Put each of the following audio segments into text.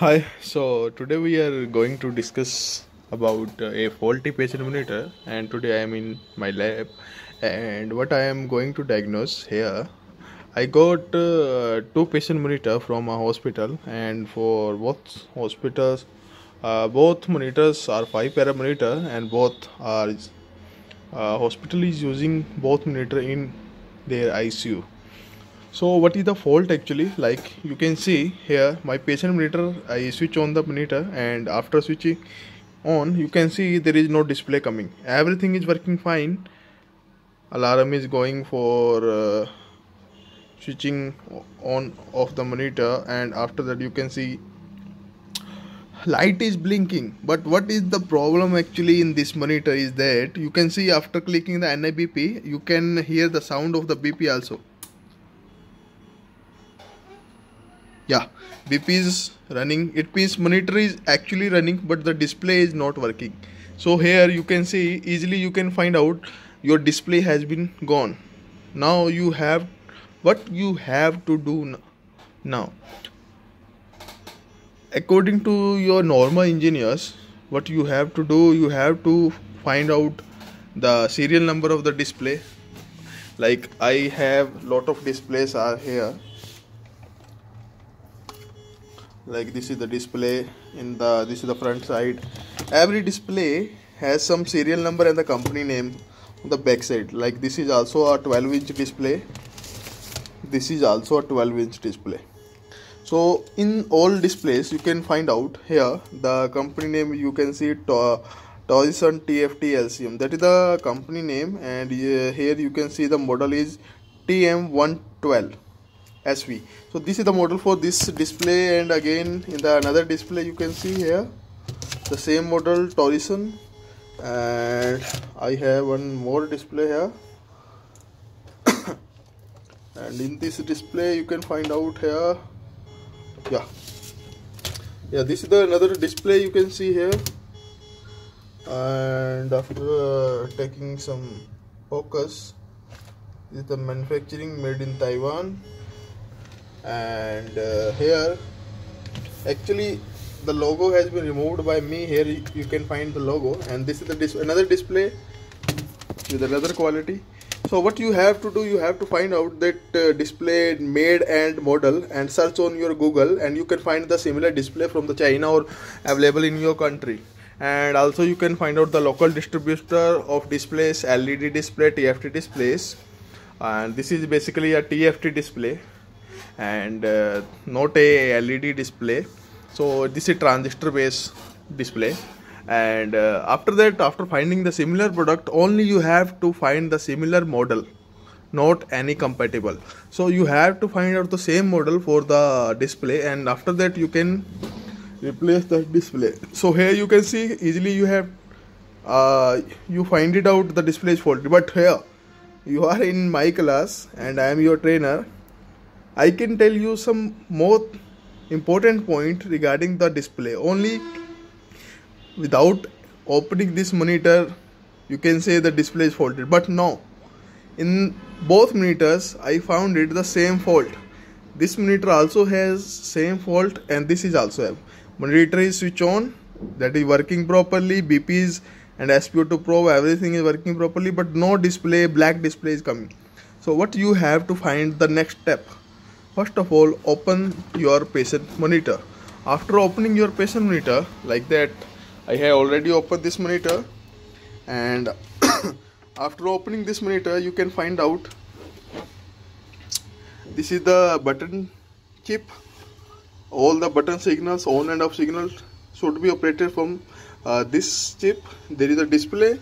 Hi, so today we are going to discuss about uh, a faulty patient monitor and today I am in my lab and what I am going to diagnose here. I got uh, two patient monitor from a hospital and for both hospitals uh, both monitors are 5 parameter and both are uh, hospital is using both monitor in their ICU so what is the fault actually? Like you can see here my patient monitor i switch on the monitor and after switching on you can see there is no display coming. Everything is working fine. Alarm is going for uh, switching on of the monitor and after that you can see light is blinking. But what is the problem actually in this monitor is that you can see after clicking the NIBP you can hear the sound of the BP also yeah. Bp is running. It means monitor is actually running but the display is not working. So here you can see easily you can find out your display has been gone. Now you have what you have to do now. According to your normal engineers what you have to do you have to find out the serial number of the display. Like i have lot of displays are here like this is the display in the this is the front side. Every display has some serial number and the company name on the back side. Like this is also a 12 inch display. This is also a 12 inch display. So in all displays you can find out here the company name you can see Towson TFT LCM that is the company name and uh, here you can see the model is TM112 SV so this is the model for this display and again in the another display you can see here the same model Torison and I have one more display here. And in this display you can find out here yeah. Yeah this is the another display you can see here. And after uh, taking some focus this is the manufacturing made in Taiwan and uh, here actually the logo has been removed by me. Here you, can find the logo. And this is the dis another display with another quality. So what you have to do you have to find out that uh, display made and model and search on your google. And you can find the similar display from the china or available in your country. And also you can find out the local distributor of displays led display tft displays. And this is basically a tft display and uh, not a LED display. So this is transistor based display. And uh, after that after finding the similar product only you have to find the similar model not any compatible. So you have to find out the same model for the display and after that you can replace the display. So here you can see easily you have uh, you find it out the display is faulty but here you are in my class and I am your trainer I can tell you some more important point regarding the display. Only without opening this monitor you can say the display is faulted but no in both monitors I found it the same fault. This monitor also has same fault and this is also have. Monitor is switch on that is working properly BPs and SPO2 probe everything is working properly but no display black display is coming. So what you have to find the next step first of all open your patient monitor. After opening your patient monitor like that I have already opened this monitor. And after opening this monitor you can find out this is the button chip. All the button signals on and off signals should be operated from uh, this chip. There is a display.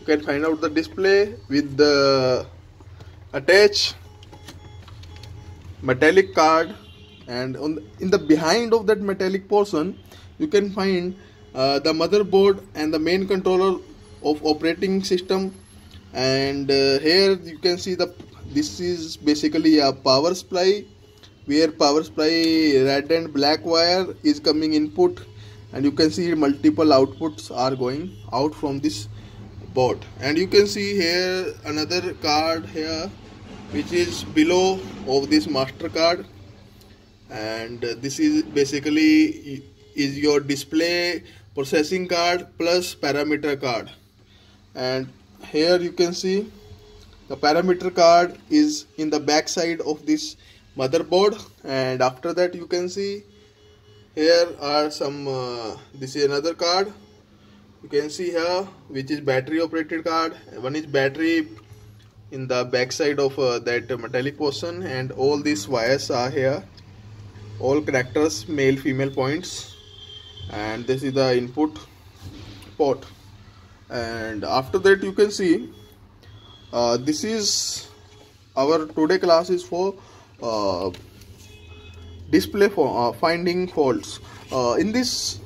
You can find out the display with the attach metallic card and on the, in the behind of that metallic portion you can find uh, the motherboard and the main controller of operating system. And uh, here you can see the this is basically a power supply where power supply red and black wire is coming input. And you can see multiple outputs are going out from this board. And you can see here another card here which is below of this master card and this is basically is your display processing card plus parameter card. And here you can see the parameter card is in the back side of this motherboard. And after that you can see here are some uh, this is another card. You can see here which is battery operated card. One is battery in the back side of uh, that metallic portion and all these wires are here. All connectors male female points. And this is the input port. And after that you can see uh, this is our today class is for uh, display for uh, finding faults. Uh, in this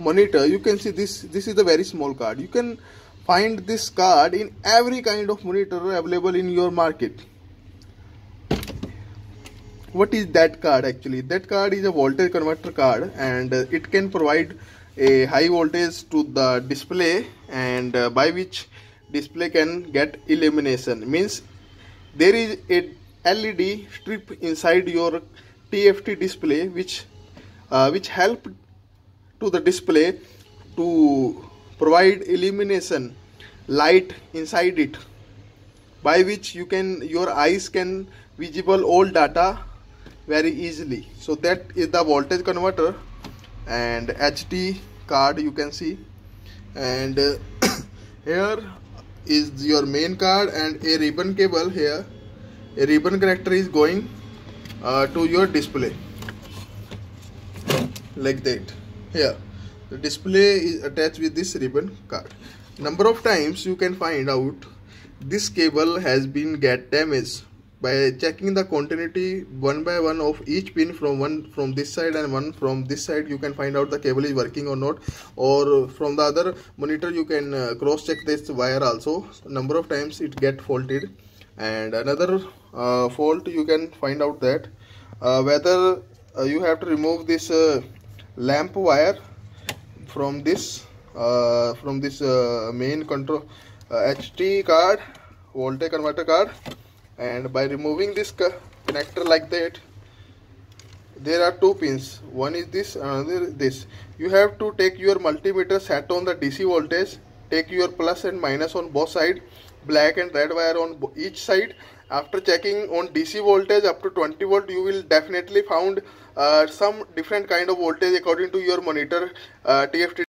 monitor you can see this this is a very small card. You can find this card in every kind of monitor available in your market. What is that card actually? That card is a voltage converter card and uh, it can provide a high voltage to the display and uh, by which display can get illumination. Means there is a LED strip inside your TFT display which uh, which help to the display to provide illumination light inside it by which you can your eyes can visible all data very easily. So that is the voltage converter and HT card you can see. And uh, here is your main card and a ribbon cable here. A ribbon connector is going uh, to your display. Like that. Here the display is attached with this ribbon card. Number of times you can find out this cable has been get damaged by checking the continuity one by one of each pin from one from this side and one from this side. You can find out the cable is working or not. Or from the other monitor you can uh, cross check this wire also. Number of times it get faulted. And another uh, fault you can find out that uh, whether uh, you have to remove this uh, lamp wire from this uh, from this main control HT card voltage converter card and by removing this connector like that there are two pins. One is this another this. You have to take your multimeter set on the DC voltage take your plus and minus on both side black and red wire on each side after checking on DC voltage up to 20 volt you will definitely found uh, some different kind of voltage according to your monitor uh, TFT